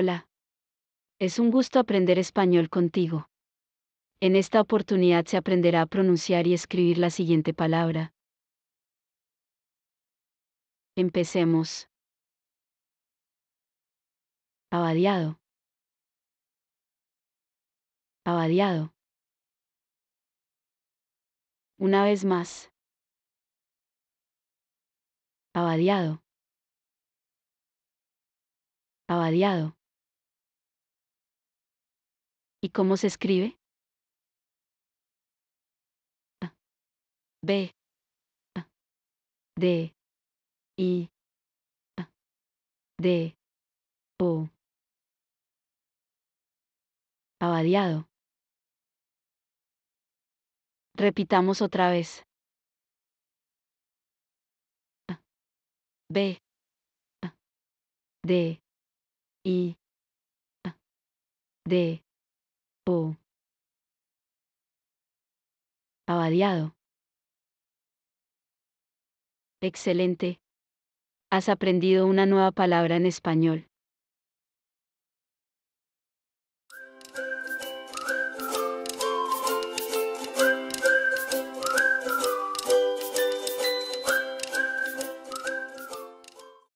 Hola. Es un gusto aprender español contigo. En esta oportunidad se aprenderá a pronunciar y escribir la siguiente palabra. Empecemos. Abadiado. Abadiado. Una vez más. Abadiado. Abadiado. ¿Y cómo se escribe? B. D. I. D. O. Abadiado. Repitamos otra vez. B. D. I. D. O. Abadiado. Excelente. Has aprendido una nueva palabra en español.